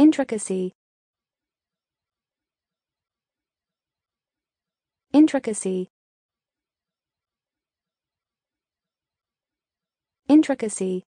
intricacy. Intricacy. Intricacy.